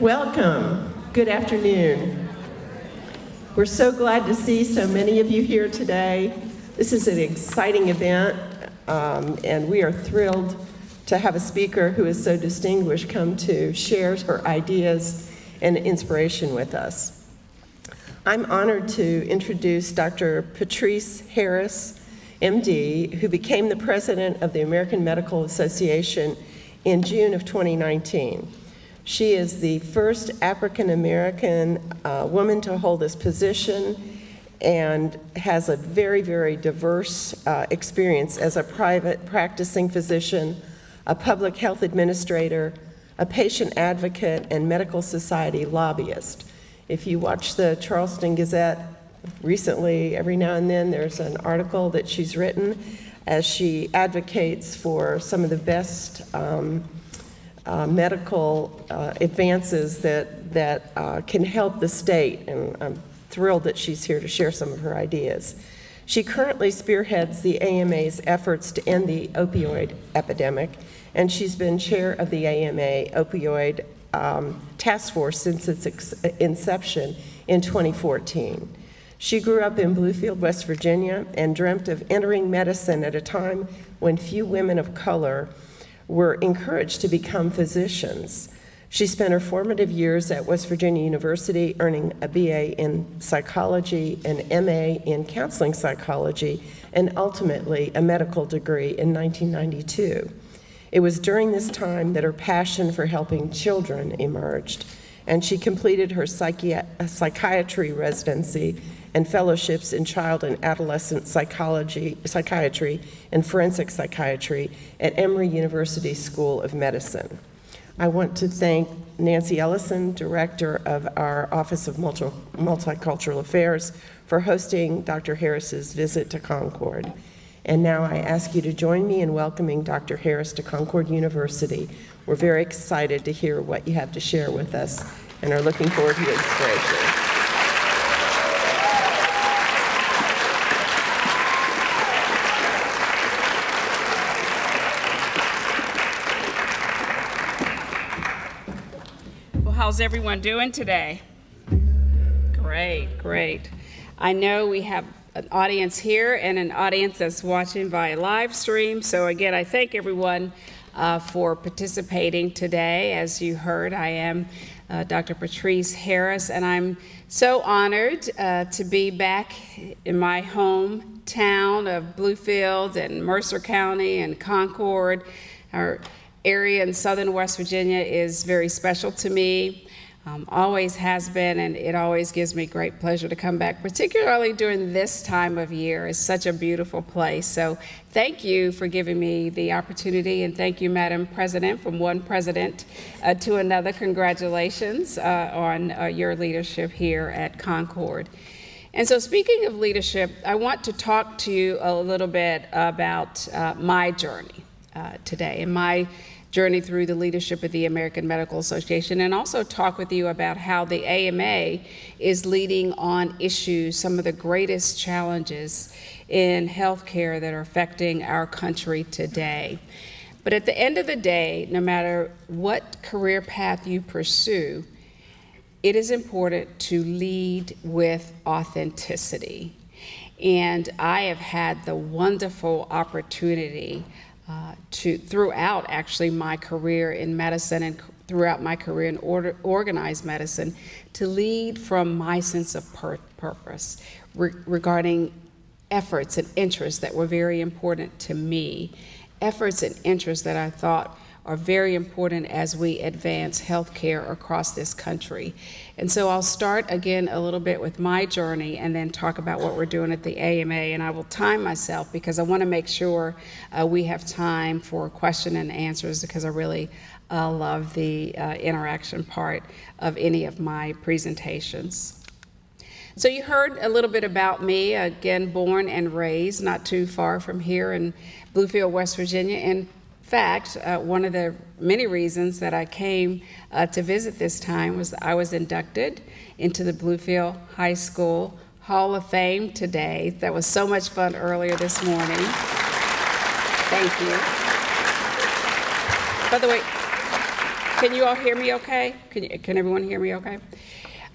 Welcome. Good afternoon. We're so glad to see so many of you here today. This is an exciting event, um, and we are thrilled to have a speaker who is so distinguished come to share her ideas and inspiration with us. I'm honored to introduce Dr. Patrice Harris, MD, who became the president of the American Medical Association in June of 2019. She is the first African American uh, woman to hold this position and has a very, very diverse uh, experience as a private practicing physician, a public health administrator, a patient advocate, and medical society lobbyist. If you watch the Charleston Gazette recently, every now and then, there's an article that she's written as she advocates for some of the best um, uh, medical uh, advances that, that uh, can help the state, and I'm thrilled that she's here to share some of her ideas. She currently spearheads the AMA's efforts to end the opioid epidemic, and she's been chair of the AMA Opioid um, Task Force since its inception in 2014. She grew up in Bluefield, West Virginia, and dreamt of entering medicine at a time when few women of color were encouraged to become physicians. She spent her formative years at West Virginia University earning a BA in psychology, an MA in counseling psychology, and ultimately a medical degree in 1992. It was during this time that her passion for helping children emerged, and she completed her psychi uh, psychiatry residency and fellowships in child and adolescent psychology, psychiatry and forensic psychiatry at Emory University School of Medicine. I want to thank Nancy Ellison, Director of our Office of Multi Multicultural Affairs, for hosting Dr. Harris's visit to Concord. And now I ask you to join me in welcoming Dr. Harris to Concord University. We're very excited to hear what you have to share with us and are looking forward to your inspiration. How's everyone doing today? Great, great. I know we have an audience here and an audience that's watching via live stream. So, again, I thank everyone uh, for participating today. As you heard, I am uh, Dr. Patrice Harris, and I'm so honored uh, to be back in my hometown of Bluefield and Mercer County and Concord. Our area in southern West Virginia is very special to me. Um, always has been, and it always gives me great pleasure to come back, particularly during this time of year. It's such a beautiful place. So, thank you for giving me the opportunity, and thank you, Madam President, from one president uh, to another. Congratulations uh, on uh, your leadership here at Concord. And so, speaking of leadership, I want to talk to you a little bit about uh, my journey uh, today and my journey through the leadership of the American Medical Association and also talk with you about how the AMA is leading on issues, some of the greatest challenges in healthcare that are affecting our country today. But at the end of the day, no matter what career path you pursue, it is important to lead with authenticity. And I have had the wonderful opportunity uh, to throughout actually my career in medicine and throughout my career in order, organized medicine to lead from my sense of pur purpose re regarding efforts and interests that were very important to me, efforts and interests that I thought are very important as we advance healthcare across this country. And so I'll start again a little bit with my journey and then talk about what we're doing at the AMA. And I will time myself because I want to make sure uh, we have time for question and answers because I really uh, love the uh, interaction part of any of my presentations. So you heard a little bit about me, again, born and raised not too far from here in Bluefield, West Virginia, and fact, uh, one of the many reasons that I came uh, to visit this time was I was inducted into the Bluefield High School Hall of Fame today. That was so much fun earlier this morning. Thank you. By the way, can you all hear me okay? Can, you, can everyone hear me okay?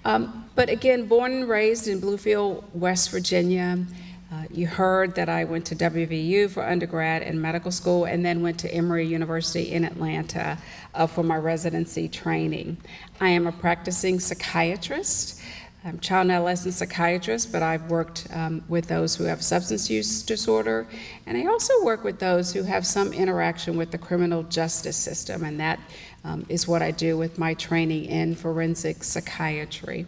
Um, but again, born and raised in Bluefield, West Virginia. Uh, you heard that I went to WVU for undergrad and medical school, and then went to Emory University in Atlanta uh, for my residency training. I am a practicing psychiatrist. I'm child and adolescent psychiatrist, but I've worked um, with those who have substance use disorder, and I also work with those who have some interaction with the criminal justice system, and that um, is what I do with my training in forensic psychiatry.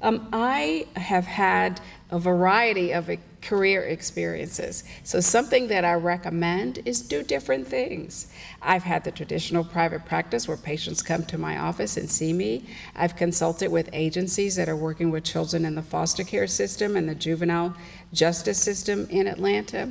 Um, I have had a variety of career experiences. So, something that I recommend is do different things. I've had the traditional private practice where patients come to my office and see me. I've consulted with agencies that are working with children in the foster care system and the juvenile justice system in Atlanta.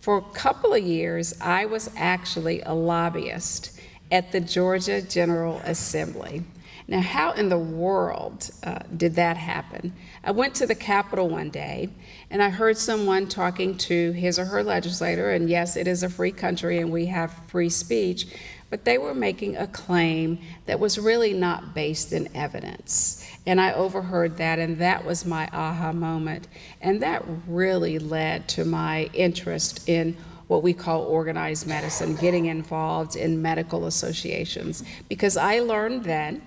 For a couple of years, I was actually a lobbyist at the Georgia General Assembly. Now, how in the world uh, did that happen? I went to the Capitol one day and I heard someone talking to his or her legislator, and yes, it is a free country and we have free speech, but they were making a claim that was really not based in evidence. And I overheard that, and that was my aha moment. And that really led to my interest in what we call organized medicine, getting involved in medical associations. Because I learned then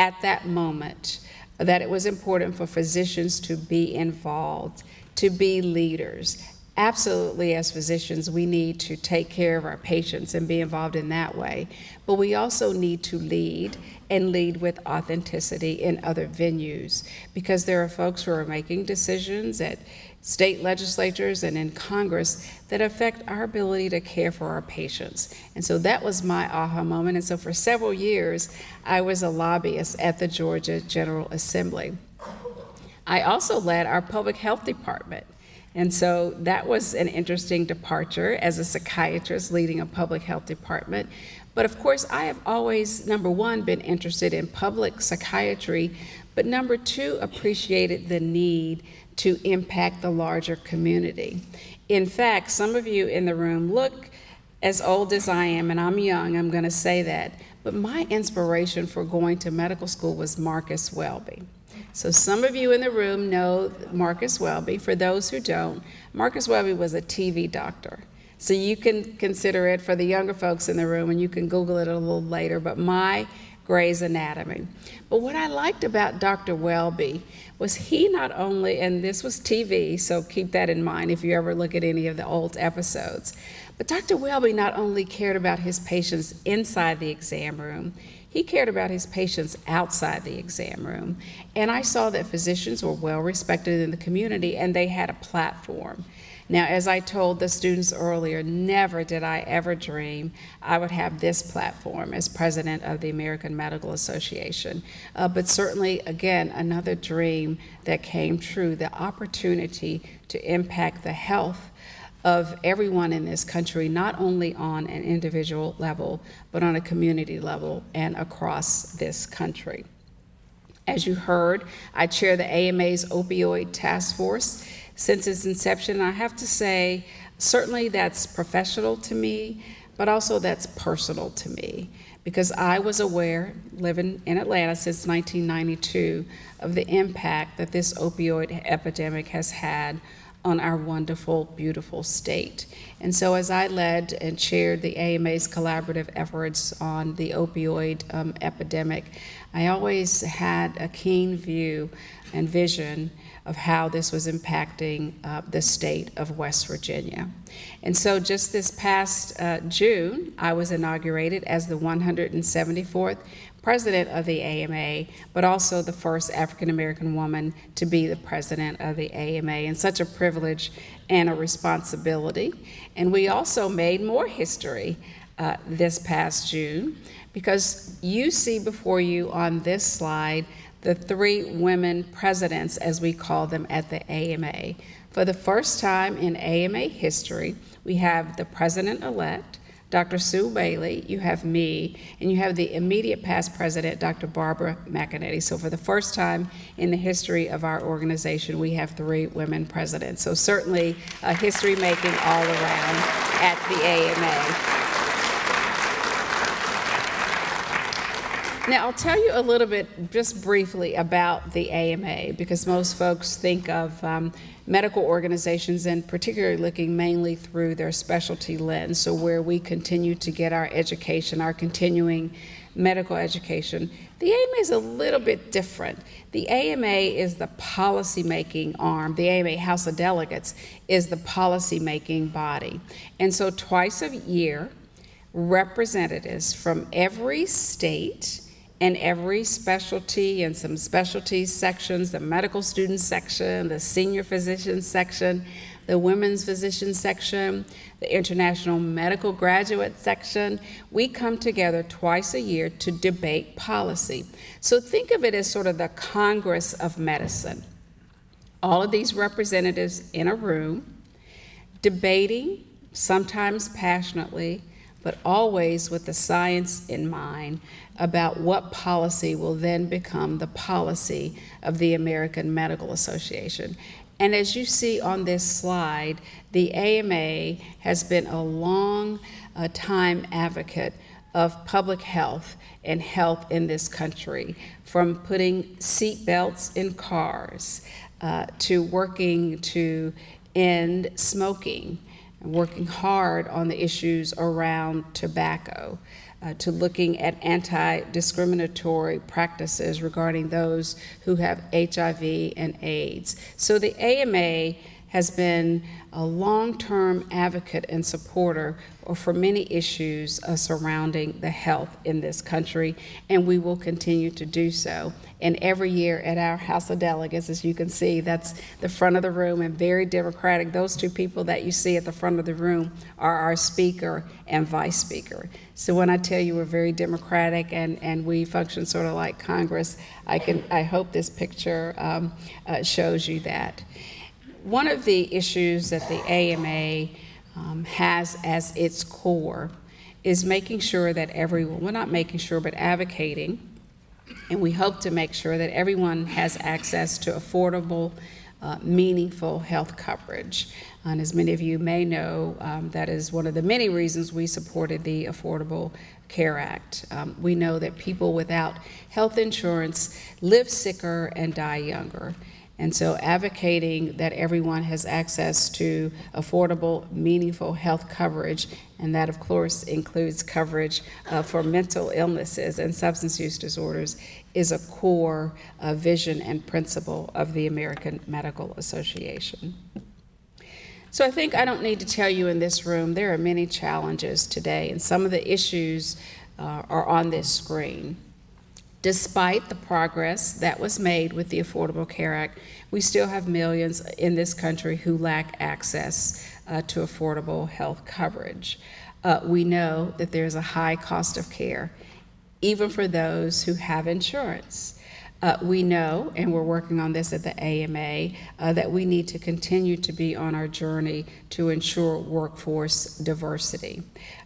at that moment that it was important for physicians to be involved, to be leaders. Absolutely, as physicians, we need to take care of our patients and be involved in that way. But we also need to lead and lead with authenticity in other venues because there are folks who are making decisions at state legislatures and in Congress that affect our ability to care for our patients. And so that was my aha moment. And so for several years, I was a lobbyist at the Georgia General Assembly. I also led our public health department. And so that was an interesting departure as a psychiatrist leading a public health department. But of course, I have always, number one, been interested in public psychiatry, but number two, appreciated the need to impact the larger community. In fact, some of you in the room look as old as I am, and I'm young, I'm going to say that, but my inspiration for going to medical school was Marcus Welby. So some of you in the room know Marcus Welby. For those who don't, Marcus Welby was a TV doctor. So you can consider it for the younger folks in the room, and you can Google it a little later. But my Grey's Anatomy. But what I liked about Dr. Welby was he not only, and this was TV, so keep that in mind if you ever look at any of the old episodes, but Dr. Welby not only cared about his patients inside the exam room, he cared about his patients outside the exam room. And I saw that physicians were well respected in the community and they had a platform. Now, as I told the students earlier, never did I ever dream I would have this platform as president of the American Medical Association. Uh, but certainly, again, another dream that came true the opportunity to impact the health of everyone in this country, not only on an individual level, but on a community level and across this country. As you heard, I chair the AMA's opioid task force since its inception. I have to say, certainly that's professional to me, but also that's personal to me because I was aware, living in Atlanta since 1992, of the impact that this opioid epidemic has had on our wonderful, beautiful state. And so, as I led and chaired the AMA's collaborative efforts on the opioid um, epidemic, I always had a keen view and vision of how this was impacting uh, the state of West Virginia. And so just this past uh, June, I was inaugurated as the 174th president of the AMA, but also the first African American woman to be the president of the AMA, and such a privilege and a responsibility. And we also made more history uh, this past June because you see before you on this slide the three women presidents, as we call them at the AMA. For the first time in AMA history, we have the president elect, Dr. Sue Bailey, you have me, and you have the immediate past president, Dr. Barbara McAneny. So, for the first time in the history of our organization, we have three women presidents. So, certainly a history making all around at the AMA. Now, I'll tell you a little bit, just briefly, about the AMA, because most folks think of um, medical organizations and particularly looking mainly through their specialty lens, so where we continue to get our education, our continuing medical education. The AMA is a little bit different. The AMA is the policy making arm. The AMA House of Delegates is the policy making body. And so, twice a year, representatives from every state and every specialty and some specialty sections the medical student section, the senior physician section, the women's physician section, the international medical graduate section. We come together twice a year to debate policy. So think of it as sort of the Congress of medicine. All of these representatives in a room debating, sometimes passionately, but always with the science in mind about what policy will then become the policy of the American Medical Association. And as you see on this slide, the AMA has been a long uh, time advocate of public health and health in this country, from putting seat belts in cars uh, to working to end smoking and working hard on the issues around tobacco, uh, to looking at anti discriminatory practices regarding those who have HIV and AIDS. So the AMA has been a long term advocate and supporter for many issues uh, surrounding the health in this country, and we will continue to do so. And every year at our House of Delegates, as you can see, that's the front of the room and very democratic. Those two people that you see at the front of the room are our Speaker and Vice Speaker. So when I tell you we're very democratic and, and we function sort of like Congress, I, can, I hope this picture um, uh, shows you that. One of the issues that the AMA um, has as its core is making sure that everyone, well, not making sure, but advocating, and we hope to make sure that everyone has access to affordable, uh, meaningful health coverage. And as many of you may know, um, that is one of the many reasons we supported the Affordable Care Act. Um, we know that people without health insurance live sicker and die younger. And so, advocating that everyone has access to affordable, meaningful health coverage, and that, of course, includes coverage uh, for mental illnesses and substance use disorders, is a core uh, vision and principle of the American Medical Association. So, I think I don't need to tell you in this room there are many challenges today, and some of the issues uh, are on this screen. Despite the progress that was made with the Affordable Care Act, we still have millions in this country who lack access uh, to affordable health coverage. Uh, we know that there's a high cost of care, even for those who have insurance. Uh, we know, and we're working on this at the AMA, uh, that we need to continue to be on our journey to ensure workforce diversity.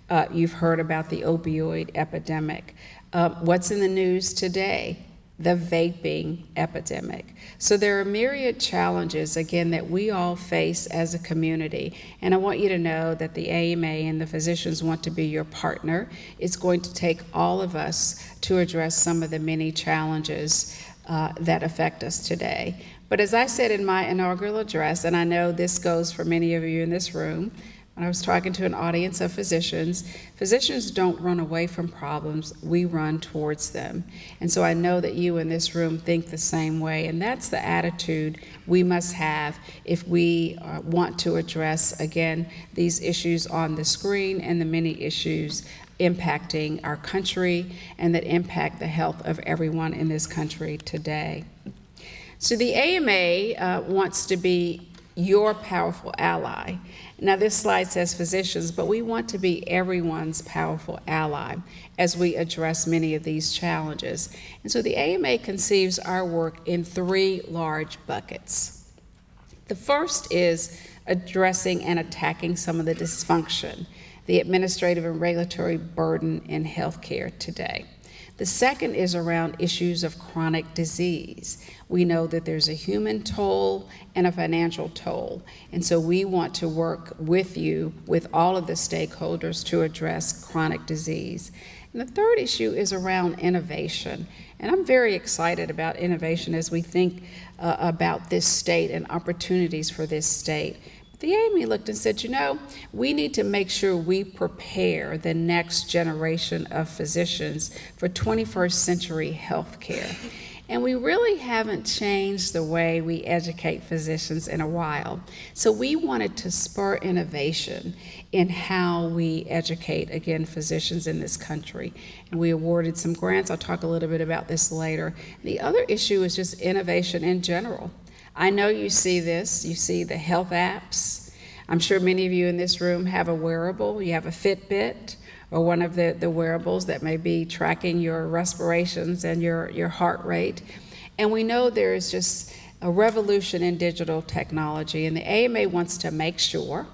Uh, you've heard about the opioid epidemic. Uh, what's in the news today? The vaping epidemic. So there are myriad challenges, again, that we all face as a community. And I want you to know that the AMA and the physicians want to be your partner. It's going to take all of us to address some of the many challenges uh, that affect us today. But as I said in my inaugural address, and I know this goes for many of you in this room, when I was talking to an audience of physicians, physicians don't run away from problems, we run towards them. And so I know that you in this room think the same way, and that's the attitude we must have if we uh, want to address, again, these issues on the screen and the many issues impacting our country and that impact the health of everyone in this country today. So the AMA uh, wants to be your powerful ally. Now, this slide says physicians, but we want to be everyone's powerful ally as we address many of these challenges. And so the AMA conceives our work in three large buckets. The first is addressing and attacking some of the dysfunction, the administrative and regulatory burden in healthcare today. The second is around issues of chronic disease. We know that there's a human toll and a financial toll. And so we want to work with you, with all of the stakeholders, to address chronic disease. And the third issue is around innovation. And I'm very excited about innovation as we think uh, about this state and opportunities for this state. The AMA looked and said, you know, we need to make sure we prepare the next generation of physicians for 21st century healthcare. And we really haven't changed the way we educate physicians in a while. So we wanted to spur innovation in how we educate, again, physicians in this country. And we awarded some grants. I'll talk a little bit about this later. The other issue is just innovation in general. I know you see this, you see the health apps. I'm sure many of you in this room have a wearable, you have a Fitbit or one of the, the wearables that may be tracking your respirations and your, your heart rate. And we know there is just a revolution in digital technology, and the AMA wants to make sure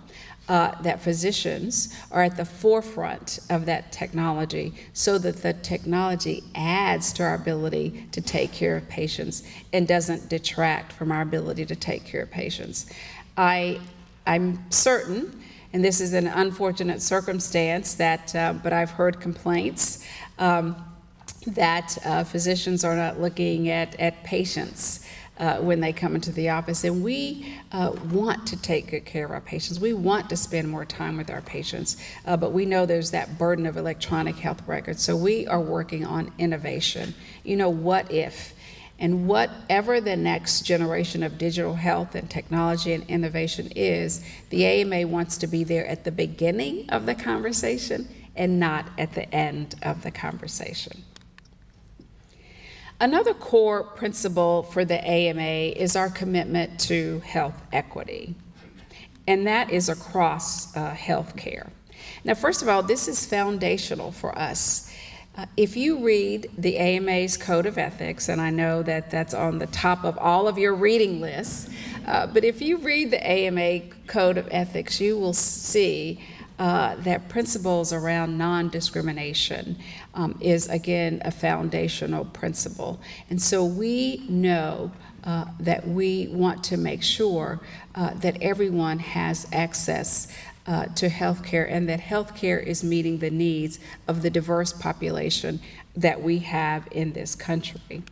uh, that physicians are at the forefront of that technology so that the technology adds to our ability to take care of patients and doesn't detract from our ability to take care of patients. I, I'm certain and this is an unfortunate circumstance that, uh, but I've heard complaints um, that uh, physicians are not looking at, at patients. Uh, when they come into the office. And we uh, want to take good care of our patients. We want to spend more time with our patients, uh, but we know there's that burden of electronic health records. So we are working on innovation. You know, what if? And whatever the next generation of digital health and technology and innovation is, the AMA wants to be there at the beginning of the conversation and not at the end of the conversation. Another core principle for the AMA is our commitment to health equity, and that is across uh, healthcare. Now, first of all, this is foundational for us uh, if you read the AMA's Code of Ethics, and I know that that's on the top of all of your reading lists, uh, but if you read the AMA Code of Ethics, you will see uh, that principles around non discrimination um, is, again, a foundational principle. And so we know uh, that we want to make sure uh, that everyone has access uh, to healthcare and that healthcare is meeting the needs of the diverse population that we have in this country.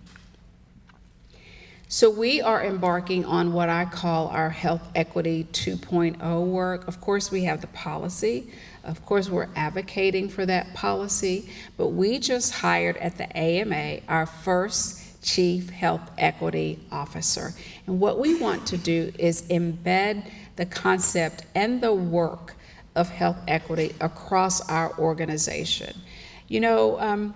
So, we are embarking on what I call our Health Equity 2.0 work. Of course, we have the policy. Of course, we're advocating for that policy. But we just hired at the AMA our first Chief Health Equity Officer. And what we want to do is embed the concept and the work of health equity across our organization. You know, um,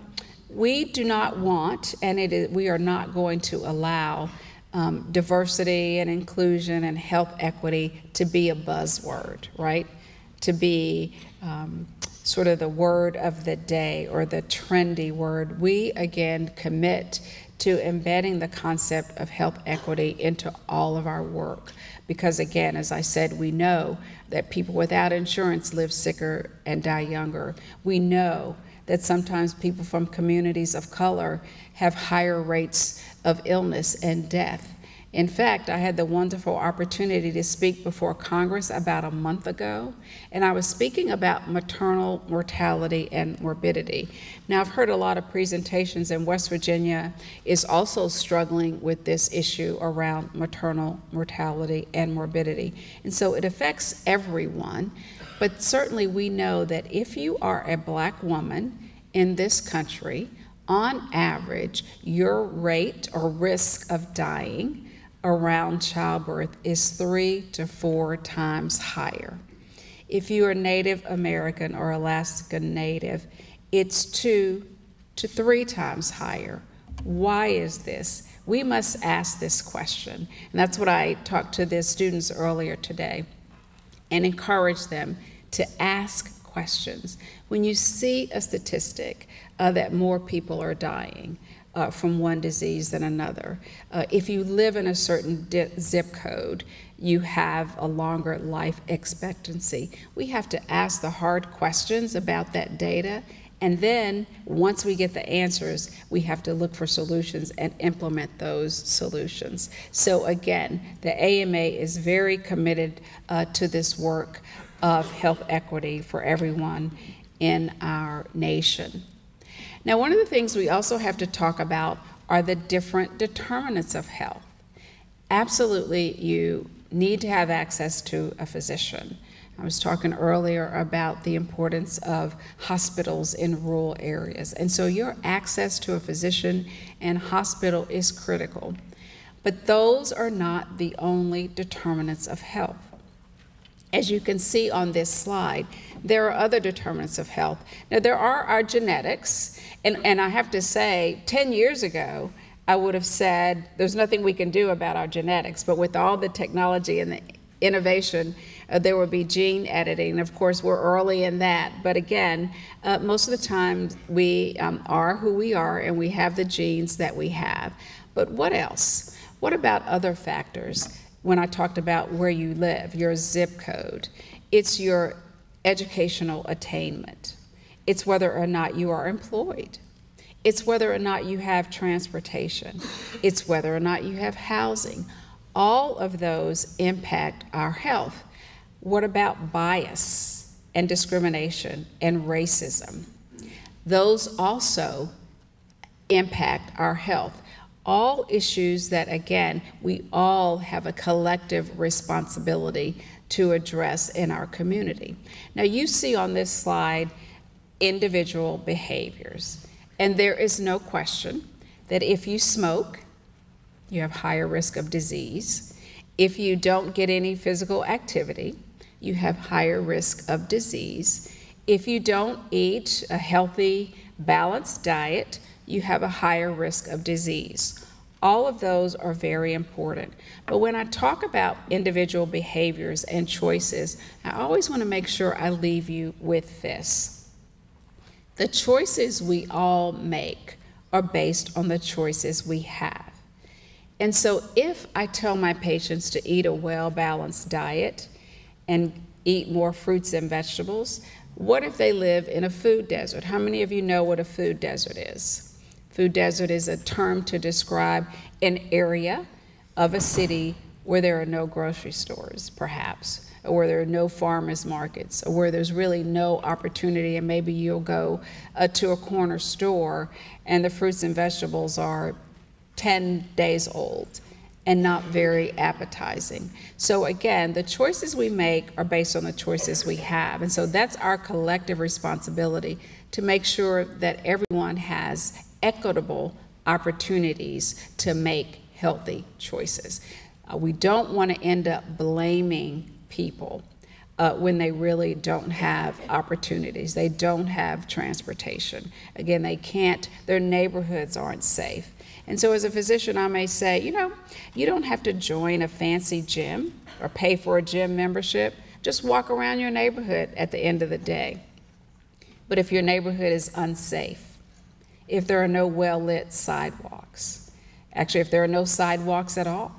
we do not want, and it is, we are not going to allow um, diversity and inclusion and health equity to be a buzzword, right? To be um, sort of the word of the day or the trendy word. We again commit to embedding the concept of health equity into all of our work. Because again, as I said, we know that people without insurance live sicker and die younger. We know that sometimes people from communities of color have higher rates of illness and death. In fact, I had the wonderful opportunity to speak before Congress about a month ago, and I was speaking about maternal mortality and morbidity. Now, I've heard a lot of presentations, and West Virginia is also struggling with this issue around maternal mortality and morbidity. And so it affects everyone, but certainly we know that if you are a black woman in this country, on average, your rate or risk of dying around childbirth is three to four times higher. If you are Native American or Alaska Native, it's two to three times higher. Why is this? We must ask this question. And that's what I talked to the students earlier today and encourage them to ask questions. When you see a statistic uh, that more people are dying, uh, from one disease than another. Uh, if you live in a certain zip code, you have a longer life expectancy. We have to ask the hard questions about that data. And then, once we get the answers, we have to look for solutions and implement those solutions. So, again, the AMA is very committed uh, to this work of health equity for everyone in our nation. Now, one of the things we also have to talk about are the different determinants of health. Absolutely, you need to have access to a physician. I was talking earlier about the importance of hospitals in rural areas. And so your access to a physician and hospital is critical. But those are not the only determinants of health. As you can see on this slide, there are other determinants of health. Now, there are our genetics, and, and I have to say, 10 years ago, I would have said there's nothing we can do about our genetics, but with all the technology and the innovation, uh, there will be gene editing. Of course, we're early in that, but again, uh, most of the time we um, are who we are and we have the genes that we have. But what else? What about other factors? When I talked about where you live, your zip code, it's your educational attainment, it's whether or not you are employed. It's whether or not you have transportation. It's whether or not you have housing. All of those impact our health. What about bias and discrimination and racism? Those also impact our health. All issues that, again, we all have a collective responsibility to address in our community. Now, you see on this slide individual behaviors. And there is no question that if you smoke, you have higher risk of disease. If you don't get any physical activity, you have higher risk of disease. If you don't eat a healthy, balanced diet, you have a higher risk of disease. All of those are very important. But when I talk about individual behaviors and choices, I always want to make sure I leave you with this. The choices we all make are based on the choices we have. And so, if I tell my patients to eat a well balanced diet and eat more fruits and vegetables, what if they live in a food desert? How many of you know what a food desert is? Food desert is a term to describe an area of a city where there are no grocery stores, perhaps, where there are no farmers markets, or where there's really no opportunity, and maybe you'll go uh, to a corner store and the fruits and vegetables are 10 days old and not very appetizing. So, again, the choices we make are based on the choices we have. And so that's our collective responsibility to make sure that everyone has equitable opportunities to make healthy choices. Uh, we don't want to end up blaming people uh, when they really don't have opportunities. They don't have transportation. Again, they can't, their neighborhoods aren't safe. And so, as a physician, I may say, you know, you don't have to join a fancy gym or pay for a gym membership. Just walk around your neighborhood at the end of the day. But if your neighborhood is unsafe, if there are no well lit sidewalks, actually, if there are no sidewalks at all,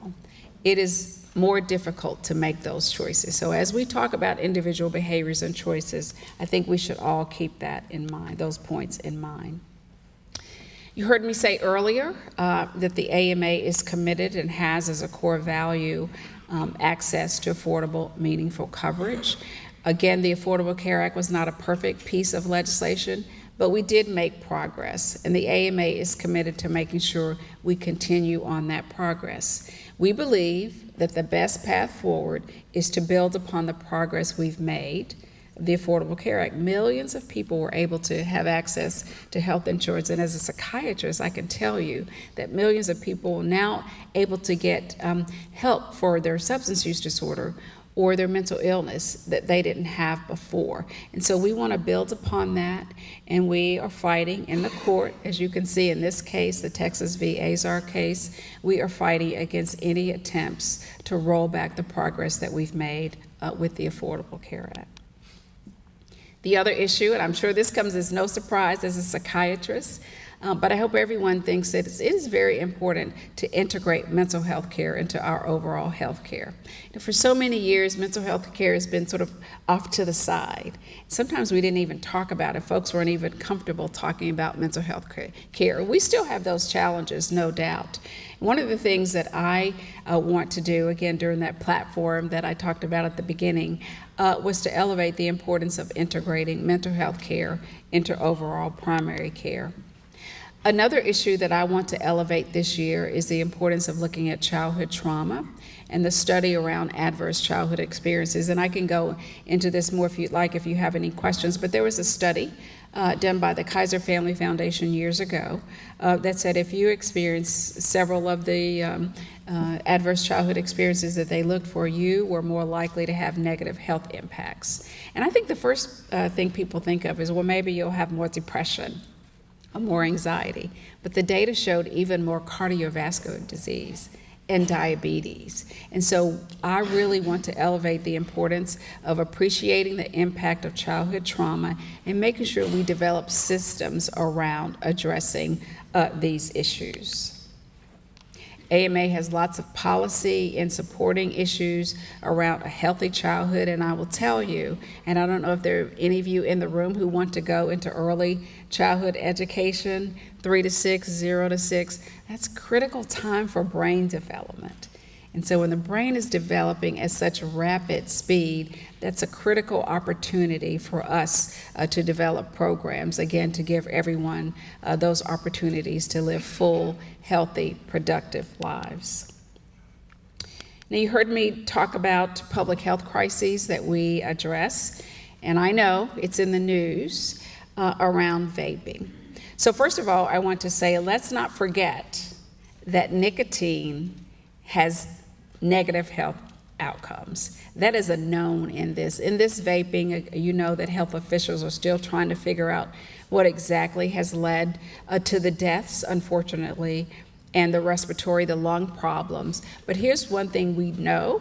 it is more difficult to make those choices. So, as we talk about individual behaviors and choices, I think we should all keep that in mind, those points in mind. You heard me say earlier uh, that the AMA is committed and has as a core value um, access to affordable, meaningful coverage. Again, the Affordable Care Act was not a perfect piece of legislation, but we did make progress, and the AMA is committed to making sure we continue on that progress. We believe that the best path forward is to build upon the progress we've made the Affordable Care Act. Millions of people were able to have access to health insurance, and as a psychiatrist, I can tell you that millions of people are now able to get um, help for their substance use disorder or their mental illness that they didn't have before. And so we want to build upon that, and we are fighting in the court. As you can see in this case, the Texas v. Azar case, we are fighting against any attempts to roll back the progress that we've made uh, with the Affordable Care Act. The other issue, and I'm sure this comes as no surprise as a psychiatrist, uh, but I hope everyone thinks that it is very important to integrate mental health care into our overall health care. for so many years, mental health care has been sort of off to the side. Sometimes we didn't even talk about it. Folks weren't even comfortable talking about mental health care. We still have those challenges, no doubt. One of the things that I uh, want to do, again, during that platform that I talked about at the beginning, uh, was to elevate the importance of integrating mental health care into overall primary care. Another issue that I want to elevate this year is the importance of looking at childhood trauma and the study around adverse childhood experiences. And I can go into this more if you'd like, if you have any questions. But there was a study uh, done by the Kaiser Family Foundation years ago uh, that said if you experience several of the um, uh, adverse childhood experiences that they looked for, you were more likely to have negative health impacts. And I think the first uh, thing people think of is, well, maybe you'll have more depression more anxiety. But the data showed even more cardiovascular disease and diabetes. And so I really want to elevate the importance of appreciating the impact of childhood trauma and making sure we develop systems around addressing uh, these issues. AMA has lots of policy and supporting issues around a healthy childhood, and I will tell you, and I don't know if there are any of you in the room who want to go into early childhood education, three to six, zero to six, that's critical time for brain development. And so when the brain is developing at such rapid speed, that's a critical opportunity for us uh, to develop programs, again, to give everyone uh, those opportunities to live full, healthy, productive lives. Now, you heard me talk about public health crises that we address, and I know it's in the news uh, around vaping. So, first of all, I want to say let's not forget that nicotine has negative health outcomes. That is a known in this. In this vaping, uh, you know that health officials are still trying to figure out what exactly has led uh, to the deaths, unfortunately, and the respiratory, the lung problems. But here's one thing we know.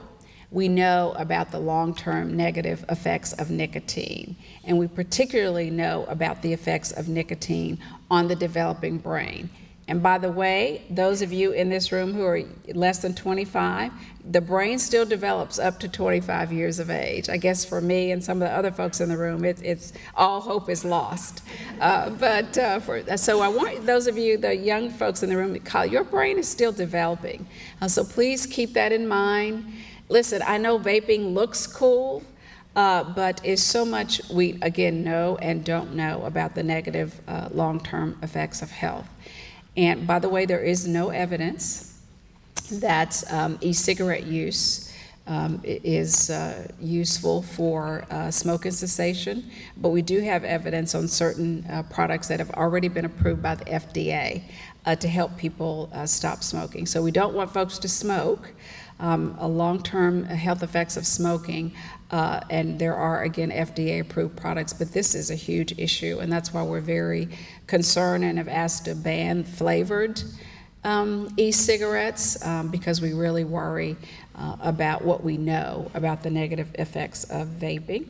We know about the long term negative effects of nicotine, and we particularly know about the effects of nicotine on the developing brain. And by the way, those of you in this room who are less than 25, the brain still develops up to 25 years of age. I guess for me and some of the other folks in the room, it, it's all hope is lost. Uh, but uh, for, so I want those of you, the young folks in the room, call, your brain is still developing. Uh, so please keep that in mind. Listen, I know vaping looks cool, uh, but is so much we again know and don't know about the negative uh, long-term effects of health. And by the way, there is no evidence that um, e-cigarette use um, is uh, useful for uh, smoking cessation, but we do have evidence on certain uh, products that have already been approved by the FDA uh, to help people uh, stop smoking. So we don't want folks to smoke. Um, long-term health effects of smoking, uh, and there are again FDA-approved products, but this is a huge issue, and that's why we're very concerned and have asked to ban flavored um, e-cigarettes um, because we really worry uh, about what we know about the negative effects of vaping.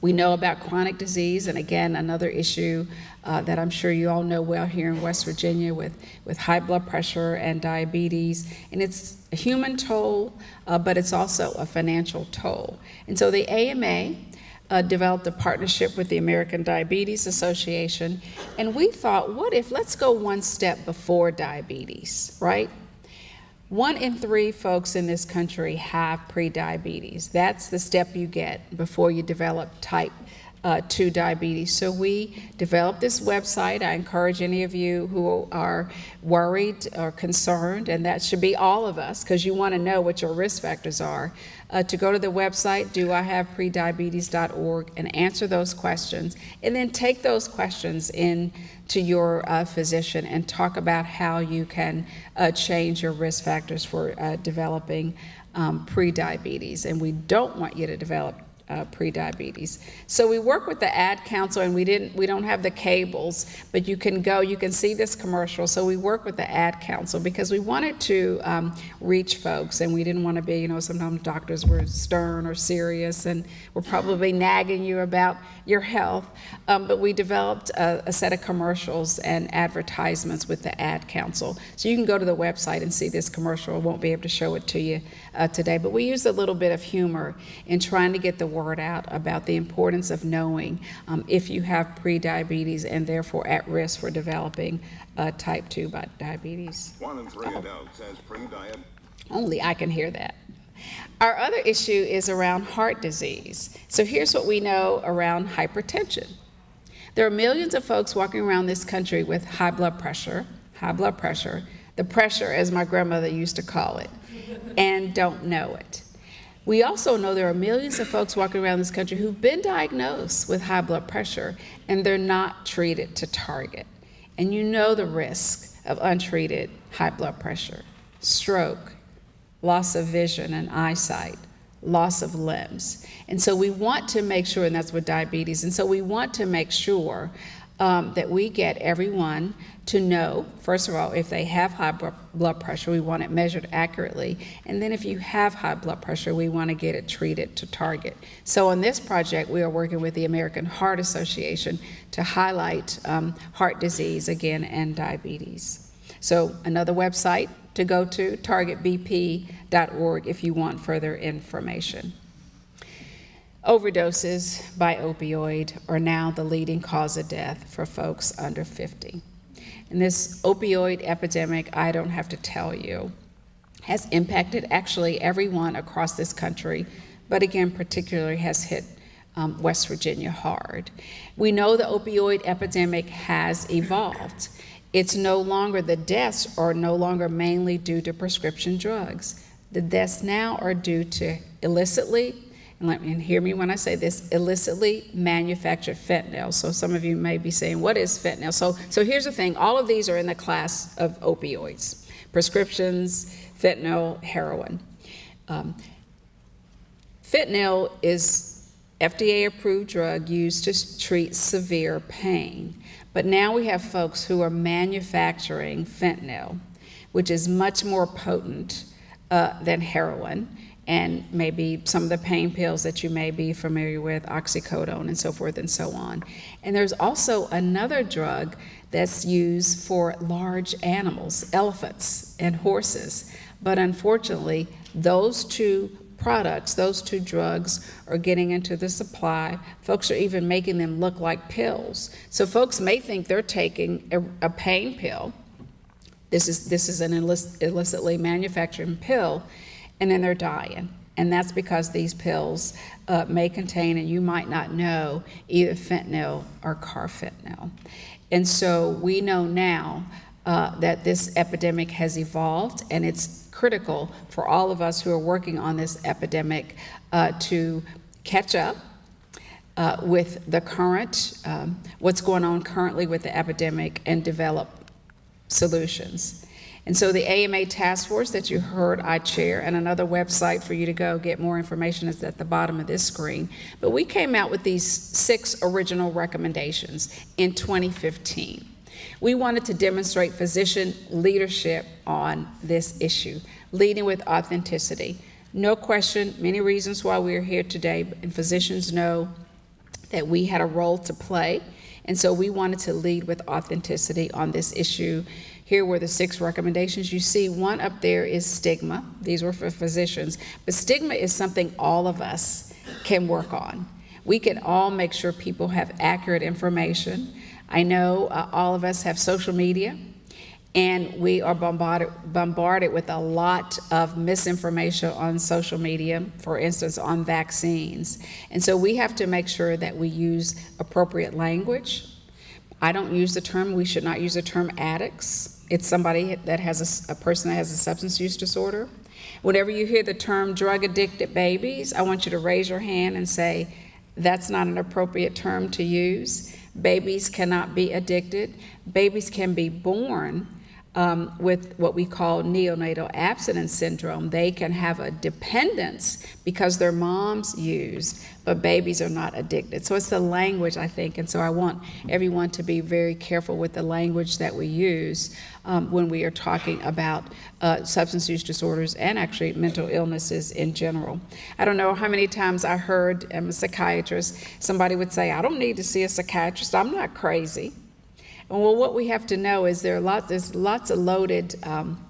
We know about chronic disease, and again, another issue uh, that I'm sure you all know well here in West Virginia with, with high blood pressure and diabetes. And it's a human toll, uh, but it's also a financial toll. And so the AMA uh, developed a partnership with the American Diabetes Association, and we thought, what if, let's go one step before diabetes, right? One in three folks in this country have prediabetes. That's the step you get before you develop type uh, 2 diabetes. So we developed this website. I encourage any of you who are worried or concerned, and that should be all of us because you want to know what your risk factors are, uh, to go to the website, doihaveprediabetes.org, and answer those questions. And then take those questions in to your uh, physician and talk about how you can uh, change your risk factors for uh, developing um, prediabetes. And we don't want you to develop uh, prediabetes. So we work with the ad council, and we didn't, we don't have the cables, but you can go, you can see this commercial. So we work with the ad council because we wanted to um, reach folks, and we didn't want to be, you know, sometimes doctors were stern or serious, and were probably nagging you about your health. Um, but we developed a, a set of commercials and advertisements with the ad council. So you can go to the website and see this commercial. I won't be able to show it to you uh, today, but we use a little bit of humor in trying to get the word out about the importance of knowing um, if you have prediabetes and therefore at risk for developing uh, type 2 diabetes. One in three adults has pre-diabetes. Only I can hear that. Our other issue is around heart disease. So here's what we know around hypertension. There are millions of folks walking around this country with high blood pressure, high blood pressure, the pressure as my grandmother used to call it, and don't know it. We also know there are millions of folks walking around this country who've been diagnosed with high blood pressure and they're not treated to target. And you know the risk of untreated high blood pressure, stroke, loss of vision and eyesight, loss of limbs. And so we want to make sure, and that's with diabetes, and so we want to make sure um, that we get everyone to know, first of all, if they have high blood pressure, we want it measured accurately. And then if you have high blood pressure, we want to get it treated to target. So on this project, we are working with the American Heart Association to highlight um, heart disease again and diabetes. So another website to go to, targetbp.org, if you want further information. Overdoses by opioid are now the leading cause of death for folks under 50. And this opioid epidemic, I don't have to tell you, has impacted actually everyone across this country, but again, particularly has hit um, West Virginia hard. We know the opioid epidemic has evolved. It's no longer, the deaths are no longer mainly due to prescription drugs. The deaths now are due to illicitly and let me and hear me when I say this, illicitly manufactured fentanyl. So some of you may be saying, what is fentanyl? So, so here's the thing, all of these are in the class of opioids, prescriptions, fentanyl, heroin. Um, fentanyl is FDA-approved drug used to treat severe pain. But now we have folks who are manufacturing fentanyl, which is much more potent uh, than heroin and maybe some of the pain pills that you may be familiar with, oxycodone and so forth and so on. And there's also another drug that's used for large animals, elephants and horses. But unfortunately, those two products, those two drugs, are getting into the supply. Folks are even making them look like pills. So folks may think they're taking a, a pain pill. This is, this is an illicitly manufactured pill and then they're dying. And that's because these pills uh, may contain, and you might not know, either fentanyl or carfentanil. And so we know now uh, that this epidemic has evolved, and it's critical for all of us who are working on this epidemic uh, to catch up uh, with the current, um, what's going on currently with the epidemic, and develop solutions. And so the AMA task force that you heard I chair, and another website for you to go get more information is at the bottom of this screen. But we came out with these six original recommendations in 2015. We wanted to demonstrate physician leadership on this issue, leading with authenticity. No question, many reasons why we're here today, and physicians know that we had a role to play. And so we wanted to lead with authenticity on this issue here were the six recommendations. You see, one up there is stigma. These were for physicians. But stigma is something all of us can work on. We can all make sure people have accurate information. I know uh, all of us have social media, and we are bombarded, bombarded with a lot of misinformation on social media, for instance, on vaccines. And so we have to make sure that we use appropriate language. I don't use the term, we should not use the term addicts it's somebody that has a, a, person that has a substance use disorder. Whenever you hear the term drug addicted babies, I want you to raise your hand and say, that's not an appropriate term to use. Babies cannot be addicted. Babies can be born um, with what we call neonatal abstinence syndrome. They can have a dependence because their moms use, but babies are not addicted. So it's the language, I think, and so I want everyone to be very careful with the language that we use um, when we are talking about uh, substance use disorders and actually mental illnesses in general. I don't know how many times I heard, I'm a psychiatrist, somebody would say, I don't need to see a psychiatrist, I'm not crazy. Well, what we have to know is there are lots, there's lots of loaded um,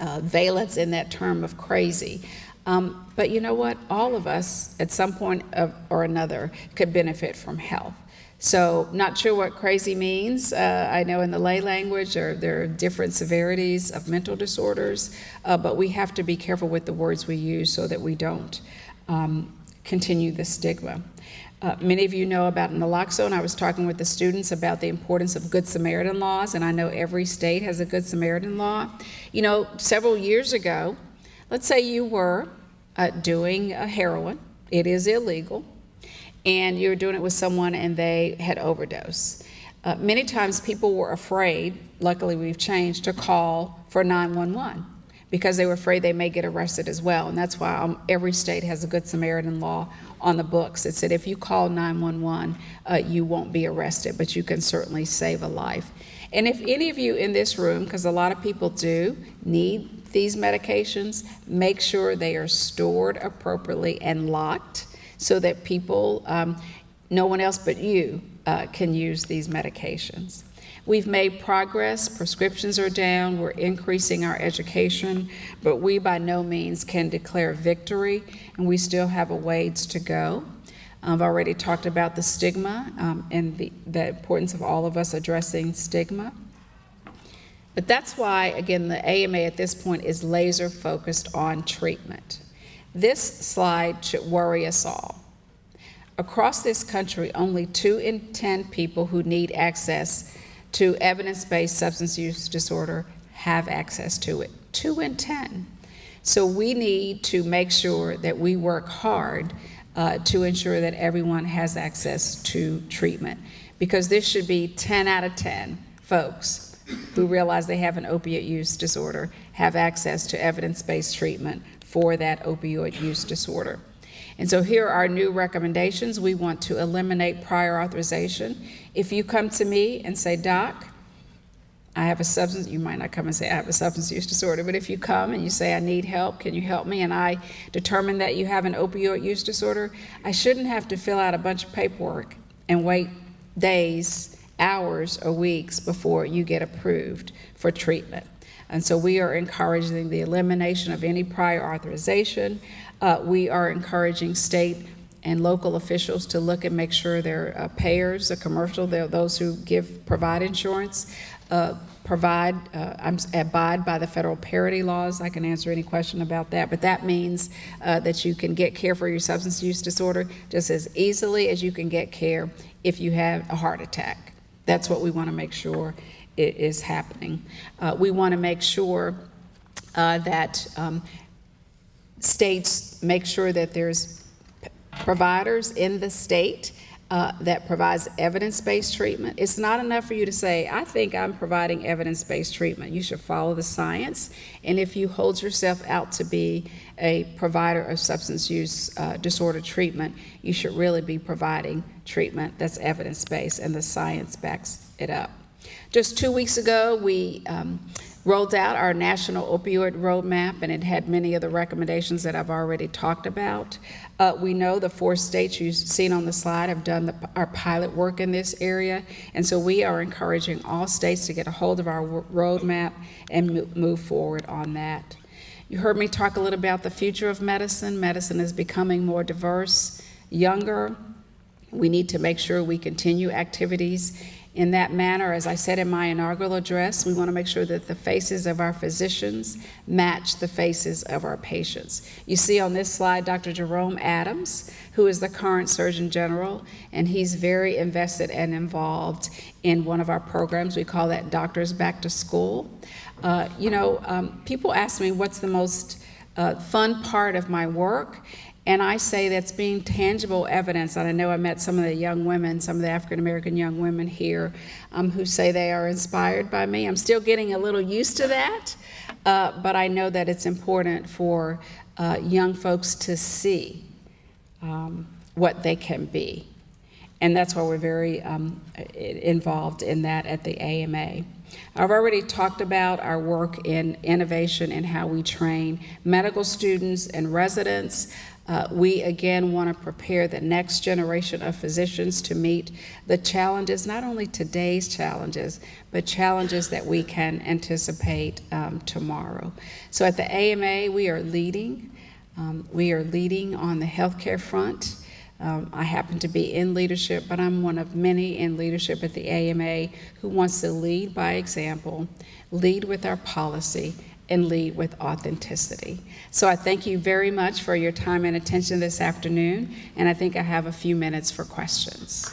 uh, valence in that term of crazy. Um, but you know what? All of us, at some point of, or another, could benefit from health. So, not sure what crazy means. Uh, I know in the lay language there, there, are different severities of mental disorders, uh, but we have to be careful with the words we use so that we don't um, continue the stigma. Uh, many of you know about naloxone. I was talking with the students about the importance of Good Samaritan laws, and I know every state has a Good Samaritan law. You know, several years ago, let's say you were uh, doing a heroin, it is illegal, and you were doing it with someone and they had overdose. Uh, many times people were afraid, luckily we've changed, to call for 911 because they were afraid they may get arrested as well. And that's why um, every state has a Good Samaritan law on the books. It said if you call 911, uh, you won't be arrested, but you can certainly save a life. And if any of you in this room, because a lot of people do, need these medications, make sure they are stored appropriately and locked so that people, um, no one else but you, uh, can use these medications. We've made progress, prescriptions are down, we're increasing our education, but we by no means can declare victory, and we still have a ways to go. I've already talked about the stigma um, and the, the importance of all of us addressing stigma. But that's why, again, the AMA at this point is laser focused on treatment. This slide should worry us all. Across this country, only two in 10 people who need access to evidence based substance use disorder have access to it. Two in 10. So we need to make sure that we work hard uh, to ensure that everyone has access to treatment because this should be 10 out of 10 folks who realize they have an opiate use disorder have access to evidence based treatment for that opioid use disorder. And so here are our new recommendations. We want to eliminate prior authorization. If you come to me and say, Doc, I have a substance, you might not come and say, I have a substance use disorder, but if you come and you say, I need help, can you help me? And I determine that you have an opioid use disorder, I shouldn't have to fill out a bunch of paperwork and wait days, hours, or weeks before you get approved for treatment. And so we are encouraging the elimination of any prior authorization. Uh, we are encouraging state and local officials to look and make sure their uh, payers, the commercial, those who give provide insurance, uh, provide uh, abide by the federal parity laws. I can answer any question about that, but that means uh, that you can get care for your substance use disorder just as easily as you can get care if you have a heart attack. That's what we want to make sure is happening. Uh, we want to make sure uh, that um, states make sure that there's providers in the state uh, that provides evidence-based treatment. It's not enough for you to say, I think I'm providing evidence-based treatment. You should follow the science. And if you hold yourself out to be a provider of substance use uh, disorder treatment, you should really be providing treatment that's evidence-based and the science backs it up. Just two weeks ago, we um, rolled out our national opioid roadmap, and it had many of the recommendations that I've already talked about. Uh, we know the four states you've seen on the slide have done the, our pilot work in this area, and so we are encouraging all states to get a hold of our roadmap and move forward on that. You heard me talk a little about the future of medicine. Medicine is becoming more diverse, younger. We need to make sure we continue activities in that manner, as I said in my inaugural address, we want to make sure that the faces of our physicians match the faces of our patients. You see on this slide Dr. Jerome Adams, who is the current Surgeon General, and he's very invested and involved in one of our programs. We call that Doctors Back to School. Uh, you know, um, people ask me what's the most uh, fun part of my work, and I say that's being tangible evidence. And I know I met some of the young women, some of the African American young women here um, who say they are inspired by me. I'm still getting a little used to that, uh, but I know that it's important for uh, young folks to see um, what they can be. And that's why we're very um, involved in that at the AMA. I've already talked about our work in innovation and how we train medical students and residents. Uh, we again want to prepare the next generation of physicians to meet the challenges, not only today's challenges, but challenges that we can anticipate um, tomorrow. So at the AMA, we are leading. Um, we are leading on the healthcare front. Um, I happen to be in leadership, but I'm one of many in leadership at the AMA who wants to lead by example, lead with our policy, and lead with authenticity. So I thank you very much for your time and attention this afternoon, and I think I have a few minutes for questions.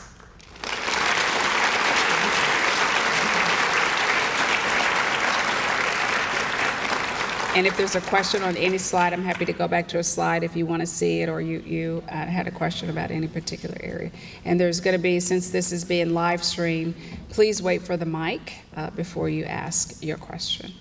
And if there's a question on any slide, I'm happy to go back to a slide if you want to see it or you, you uh, had a question about any particular area. And there's going to be, since this is being live streamed, please wait for the mic uh, before you ask your question.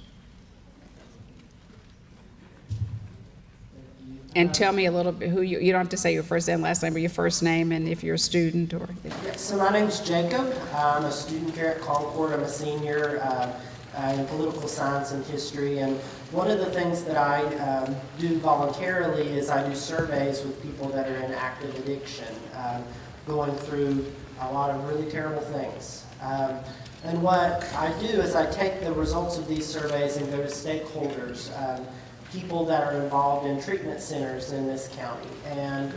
And tell me a little bit who you, you don't have to say your first and last name, but your first name and if you're a student or. Yeah, so my name's Jacob. I'm a student here at Concord. I'm a senior uh, uh, in political science and history. And one of the things that I um, do voluntarily is I do surveys with people that are in active addiction, um, going through a lot of really terrible things. Um, and what I do is I take the results of these surveys and go to stakeholders, um, people that are involved in treatment centers in this county. And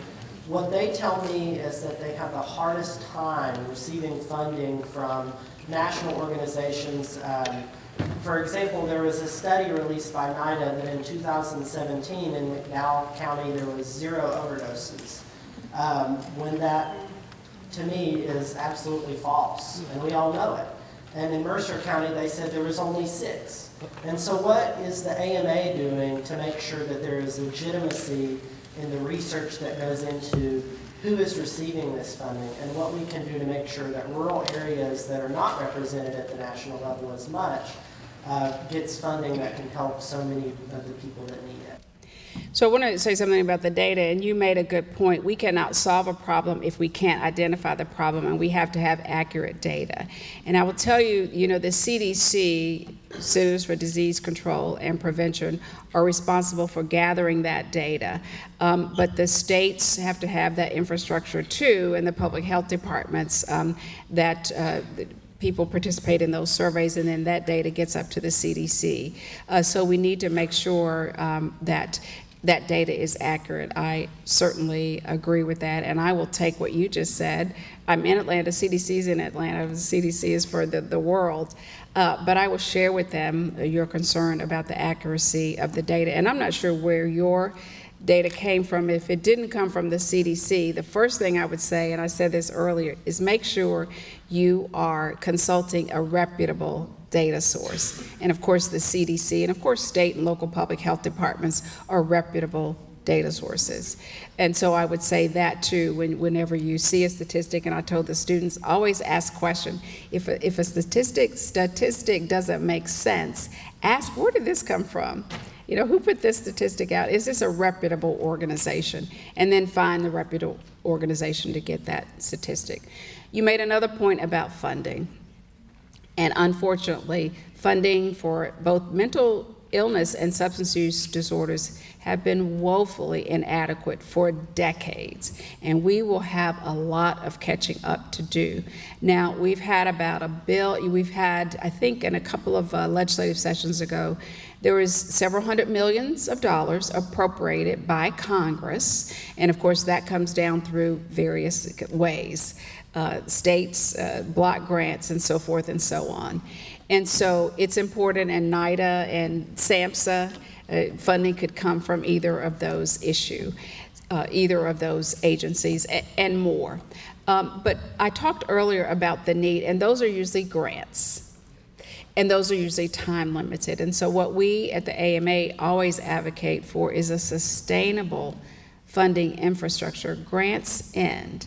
what they tell me is that they have the hardest time receiving funding from national organizations um, for example, there was a study released by NIDA that in 2017 in McDowell County there was zero overdoses. Um, when that, to me, is absolutely false, and we all know it. And in Mercer County, they said there was only six. And so what is the AMA doing to make sure that there is legitimacy in the research that goes into who is receiving this funding and what we can do to make sure that rural areas that are not represented at the national level as much uh, gets funding that can help so many of the people that need it. So I want to say something about the data, and you made a good point. We cannot solve a problem if we can't identify the problem, and we have to have accurate data. And I will tell you, you know, the CDC, Centers for Disease Control and Prevention, are responsible for gathering that data. Um, but the states have to have that infrastructure too, and the public health departments um, that. Uh, people participate in those surveys, and then that data gets up to the CDC. Uh, so we need to make sure um, that that data is accurate. I certainly agree with that, and I will take what you just said. I'm in Atlanta, CDC is in Atlanta, the CDC is for the, the world, uh, but I will share with them your concern about the accuracy of the data. And I'm not sure where your data came from. If it didn't come from the CDC, the first thing I would say, and I said this earlier, is make sure you are consulting a reputable data source. And of course, the CDC, and of course, state and local public health departments are reputable data sources. And so I would say that too when, whenever you see a statistic, and I told the students, always ask question. If a, if a statistic, statistic doesn't make sense, ask where did this come from? You know, who put this statistic out? Is this a reputable organization? And then find the reputable organization to get that statistic. You made another point about funding. And unfortunately, funding for both mental illness and substance use disorders have been woefully inadequate for decades, and we will have a lot of catching up to do. Now, we've had about a bill, we've had, I think, in a couple of uh, legislative sessions ago, there was several hundred millions of dollars appropriated by Congress, and of course, that comes down through various ways uh, states, uh, block grants, and so forth and so on. And so it's important, and NIDA and SAMHSA uh, funding could come from either of those issue, uh, either of those agencies, and more. Um, but I talked earlier about the need, and those are usually grants. And those are usually time limited. And so, what we at the AMA always advocate for is a sustainable funding infrastructure. Grants end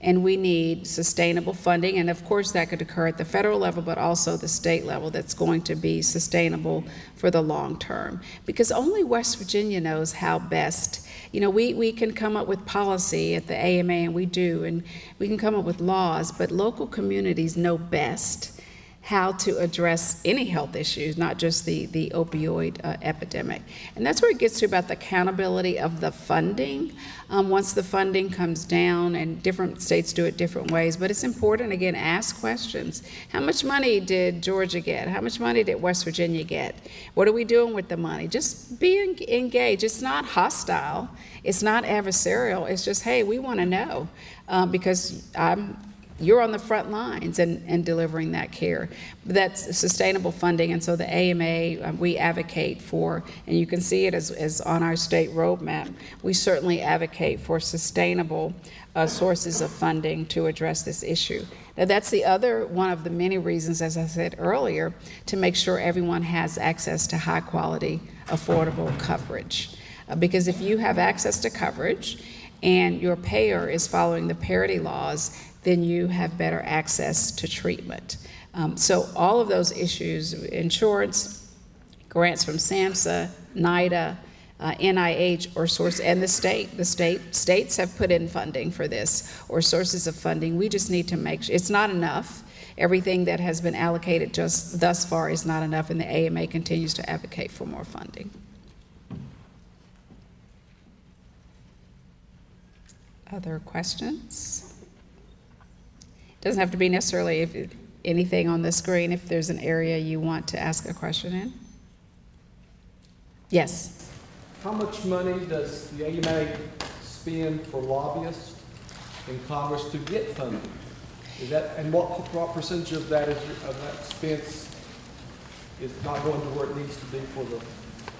and we need sustainable funding. And of course, that could occur at the federal level, but also the state level that's going to be sustainable for the long term. Because only West Virginia knows how best. You know, we, we can come up with policy at the AMA, and we do, and we can come up with laws, but local communities know best how to address any health issues, not just the, the opioid uh, epidemic. And that's where it gets to about the accountability of the funding. Um, once the funding comes down, and different states do it different ways, but it's important, again, ask questions. How much money did Georgia get? How much money did West Virginia get? What are we doing with the money? Just be engaged. It's not hostile, it's not adversarial. It's just, hey, we want to know. Um, because I'm you're on the front lines and, and delivering that care. That's sustainable funding, and so the AMA, uh, we advocate for, and you can see it as, as on our state roadmap, we certainly advocate for sustainable uh, sources of funding to address this issue. Now, that's the other one of the many reasons, as I said earlier, to make sure everyone has access to high quality, affordable coverage. Uh, because if you have access to coverage and your payer is following the parity laws, then you have better access to treatment. Um, so, all of those issues insurance, grants from SAMHSA, NIDA, uh, NIH or source and the state. The state states have put in funding for this or sources of funding. We just need to make sure it's not enough. Everything that has been allocated just thus far is not enough, and the AMA continues to advocate for more funding. Other questions? Doesn't have to be necessarily if anything on the screen. If there's an area you want to ask a question in. Yes. How much money does the AMA spend for lobbyists in Congress to get funding? Is that, and what, what percentage of that is, of that expense is not going to where it needs to be for the,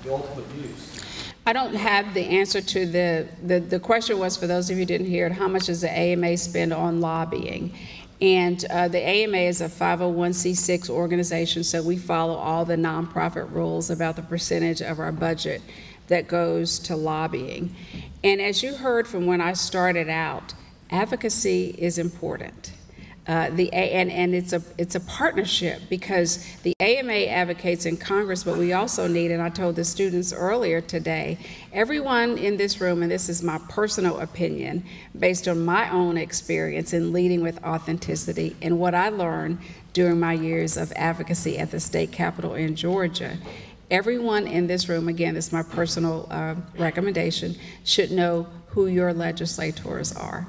the ultimate use? I don't have the answer to the, the, the question was, for those of you who didn't hear it, how much does the AMA spend on lobbying? And uh, the AMA is a 501c6 organization, so we follow all the nonprofit rules about the percentage of our budget that goes to lobbying. And as you heard from when I started out, advocacy is important. Uh, the and, and it's a it's a partnership because the AMA advocates in Congress, but we also need, and I told the students earlier today, everyone in this room, and this is my personal opinion, based on my own experience in leading with authenticity and what I learned during my years of advocacy at the state capitol in Georgia, everyone in this room, again, this is my personal uh, recommendation, should know who your legislators are.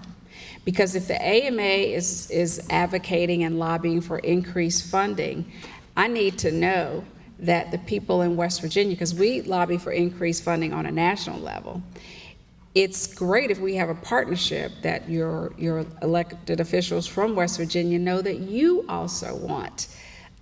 Because if the AMA is, is advocating and lobbying for increased funding, I need to know that the people in West Virginia, because we lobby for increased funding on a national level, it's great if we have a partnership that your, your elected officials from West Virginia know that you also want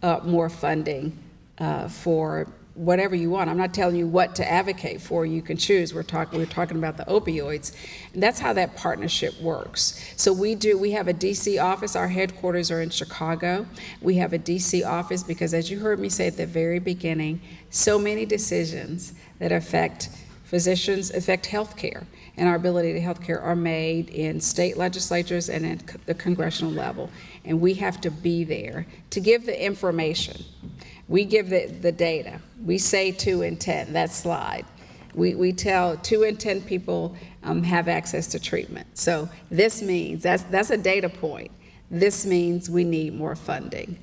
uh, more funding uh, for whatever you want. I'm not telling you what to advocate for. You can choose. We're talking we're talking about the opioids. And that's how that partnership works. So we do we have a DC office. Our headquarters are in Chicago. We have a DC office because as you heard me say at the very beginning, so many decisions that affect physicians affect health care and our ability to health care are made in state legislatures and at the congressional level. And we have to be there to give the information we give the, the data. We say two in 10, that slide. We, we tell two in 10 people um, have access to treatment. So this means, that's, that's a data point. This means we need more funding.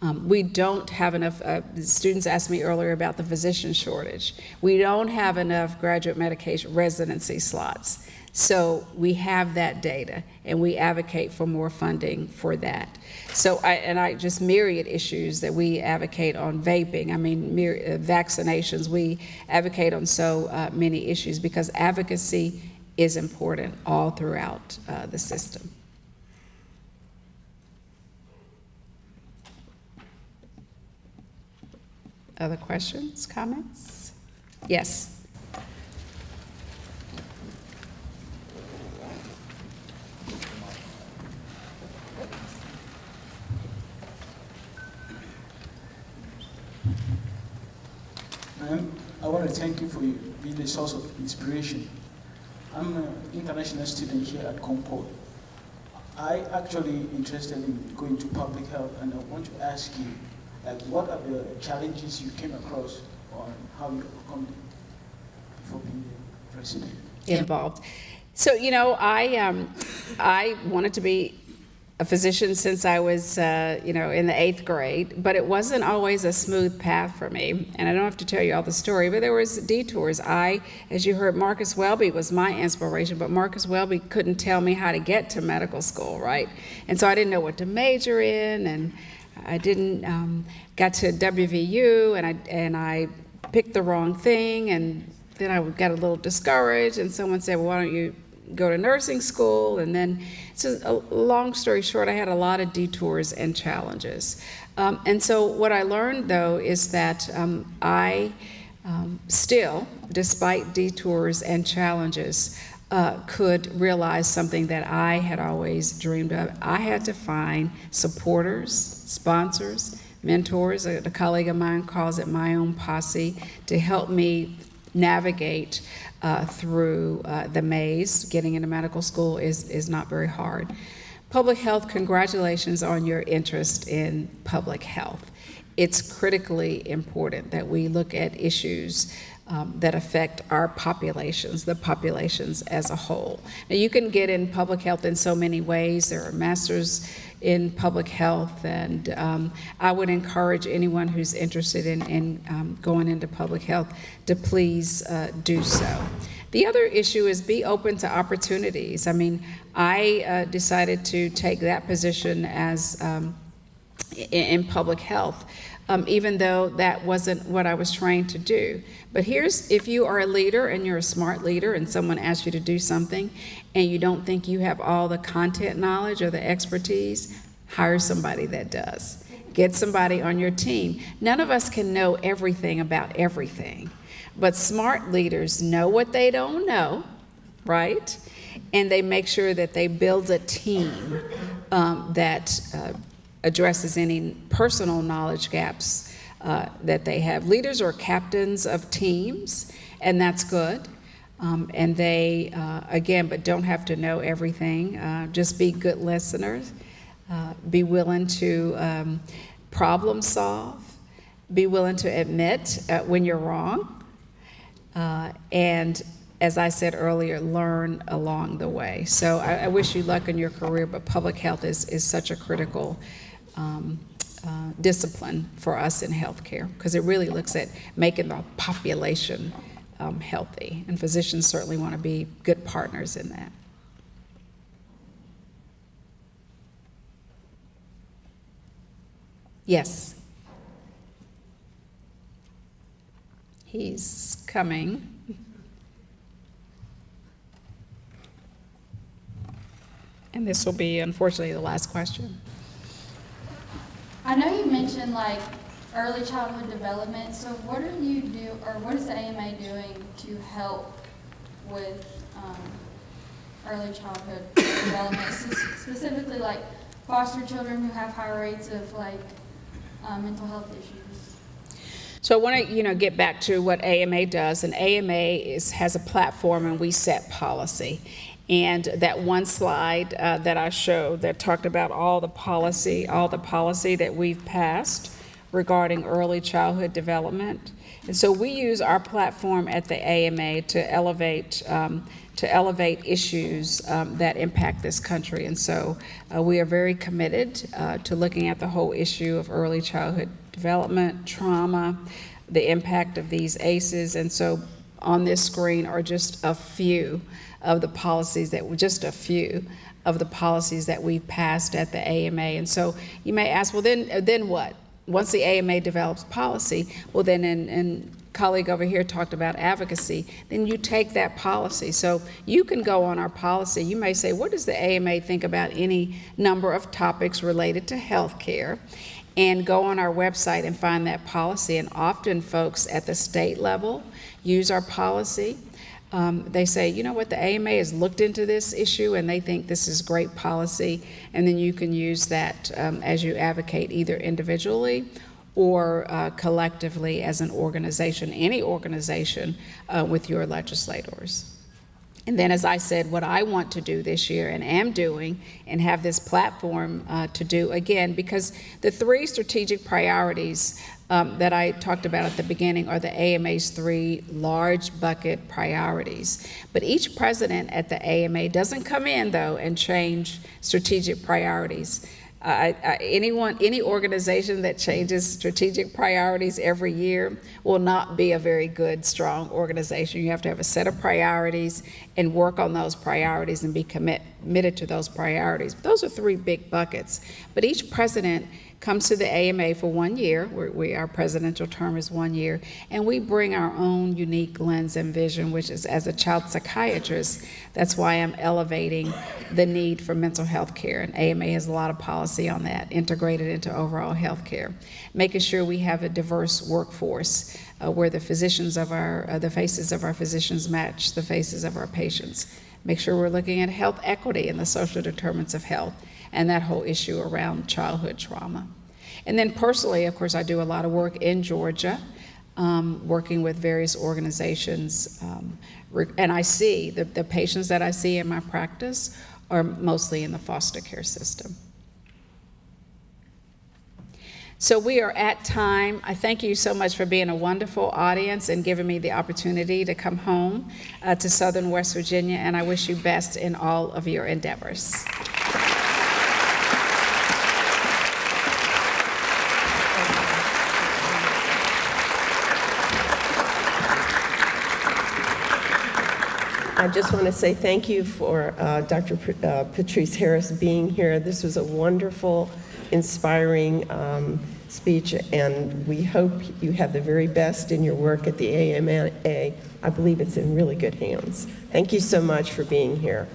Um, we don't have enough, uh, students asked me earlier about the physician shortage. We don't have enough graduate medication residency slots. So we have that data and we advocate for more funding for that. So, I, and I just myriad issues that we advocate on vaping. I mean, uh, vaccinations. We advocate on so uh, many issues because advocacy is important all throughout uh, the system. Other questions, comments? Yes. I want to thank you for being a source of inspiration. I'm an international student here at Concord. I actually interested in going to public health, and I want to ask you, like, what are the challenges you came across, on how you overcome them before being president? Involved. So you know, I um, I wanted to be a physician since I was, uh, you know, in the eighth grade, but it wasn't always a smooth path for me. And I don't have to tell you all the story, but there was detours. I, as you heard, Marcus Welby was my inspiration, but Marcus Welby couldn't tell me how to get to medical school, right? And so I didn't know what to major in, and I didn't um, got to WVU, and I and I picked the wrong thing, and then I got a little discouraged, and someone said, well, why don't you go to nursing school, and then, so a long story short, I had a lot of detours and challenges. Um, and so what I learned though is that um, I um, still, despite detours and challenges, uh, could realize something that I had always dreamed of. I had to find supporters, sponsors, mentors. A, a colleague of mine calls it my own posse to help me navigate uh, through uh, the maze. Getting into medical school is, is not very hard. Public health, congratulations on your interest in public health. It's critically important that we look at issues um, that affect our populations, the populations as a whole. Now, you can get in public health in so many ways. There are masters in public health, and um, I would encourage anyone who's interested in, in um, going into public health to please uh, do so. The other issue is be open to opportunities. I mean, I uh, decided to take that position as um, in, in, public health, um, even though that wasn't what I was trying to do. But here's if you are a leader and you're a smart leader and someone asks you to do something and you don't think you have all the content knowledge or the expertise, hire somebody that does. Get somebody on your team. None of us can know everything about everything. But smart leaders know what they don't know, right? And they make sure that they build a team um, that uh, addresses any personal knowledge gaps uh, that they have. Leaders are captains of teams, and that's good. Um, and they, uh, again, but don't have to know everything. Uh, just be good listeners. Uh, be willing to um, problem solve. Be willing to admit uh, when you're wrong. Uh, and as I said earlier, learn along the way. So I, I, wish you luck in your career, but public health is, is such a critical um, uh, discipline for us in healthcare because it really looks at making the population um, healthy, and physicians certainly want to be good partners in that. Yes. He's coming. And this will be, unfortunately, the last question. I know you mentioned like early childhood development. So, what are you do, or what is the AMA doing to help with um, early childhood development, specifically like foster children who have high rates of like um, mental health issues? So I want to, you know, get back to what AMA does. And AMA is, has a platform, and we set policy. And that one slide uh, that I showed that talked about all the policy, all the policy that we've passed regarding early childhood development. And so we use our platform at the AMA to elevate um, to elevate issues um, that impact this country. And so uh, we are very committed uh, to looking at the whole issue of early childhood development, trauma, the impact of these ACEs. And so on this screen are just a few of the policies that were just a few of the policies that we've passed at the AMA. And so you may ask, well, then, then what? Once the AMA develops policy, well, then, and, and colleague over here talked about advocacy, then you take that policy. So you can go on our policy. You may say, what does the AMA think about any number of topics related to health care? And go on our website and find that policy. And often folks at the state level use our policy. Um, they say, you know what, the AMA has looked into this issue and they think this is great policy. And then you can use that um, as you advocate either individually or uh, collectively as an organization, any organization uh, with your legislators. And then, as I said, what I want to do this year and am doing and have this platform uh, to do again, because the three strategic priorities um, that I talked about at the beginning are the AMA's three large bucket priorities. But each president at the AMA doesn't come in, though, and change strategic priorities. I, I, anyone, any organization that changes strategic priorities every year will not be a very good, strong organization. You have to have a set of priorities and work on those priorities and be commit, committed to those priorities. Those are three big buckets. But each president comes to the AMA for one year. We're, we, our presidential term is one year. And we bring our own unique lens and vision, which is as a child psychiatrist, that's why I'm elevating the need for mental health care. And AMA has a lot of policy on that, integrated into overall health care. Making sure we have a diverse workforce uh, where the physicians of our, uh, the faces of our physicians match the faces of our patients. Make sure we're looking at health equity and the social determinants of health and that whole issue around childhood trauma. And then personally, of course, I do a lot of work in Georgia, um, working with various organizations. Um, and I see the, the patients that I see in my practice are mostly in the foster care system. So we are at time. I thank you so much for being a wonderful audience and giving me the opportunity to come home uh, to Southern West Virginia, and I wish you best in all of your endeavors. I just want to say thank you for uh, Dr. P- uh, Patrice Harris being here. This was a wonderful, inspiring um, speech, and we hope you have the very best in your work at the AMA. I believe it's in really good hands. Thank you so much for being here.